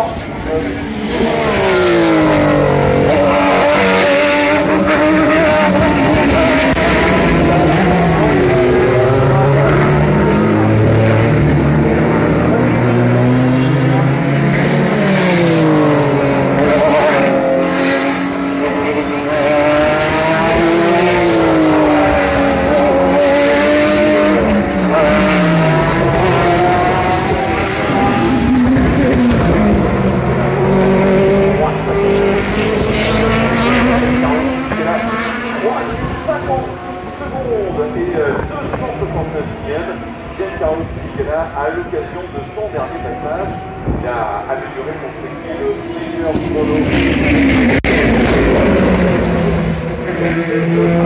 Thank. Et euh, 269e. Giancarlo Fisichella, à l'occasion de son dernier passage, il a amélioré son équipe meilleur.